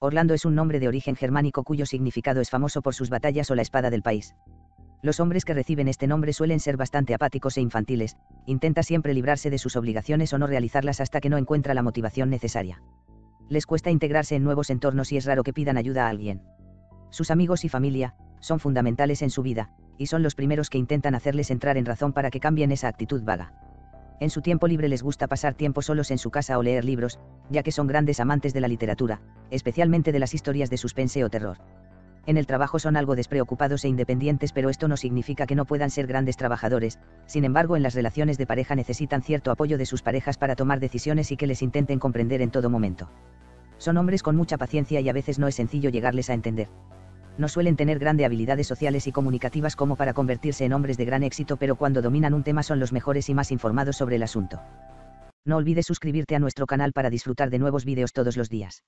Orlando es un nombre de origen germánico cuyo significado es famoso por sus batallas o la espada del país. Los hombres que reciben este nombre suelen ser bastante apáticos e infantiles, intenta siempre librarse de sus obligaciones o no realizarlas hasta que no encuentra la motivación necesaria. Les cuesta integrarse en nuevos entornos y es raro que pidan ayuda a alguien. Sus amigos y familia, son fundamentales en su vida, y son los primeros que intentan hacerles entrar en razón para que cambien esa actitud vaga. En su tiempo libre les gusta pasar tiempo solos en su casa o leer libros, ya que son grandes amantes de la literatura, especialmente de las historias de suspense o terror. En el trabajo son algo despreocupados e independientes, pero esto no significa que no puedan ser grandes trabajadores, sin embargo en las relaciones de pareja necesitan cierto apoyo de sus parejas para tomar decisiones y que les intenten comprender en todo momento. Son hombres con mucha paciencia y a veces no es sencillo llegarles a entender. No suelen tener grandes habilidades sociales y comunicativas como para convertirse en hombres de gran éxito, pero cuando dominan un tema son los mejores y más informados sobre el asunto. No olvides suscribirte a nuestro canal para disfrutar de nuevos vídeos todos los días.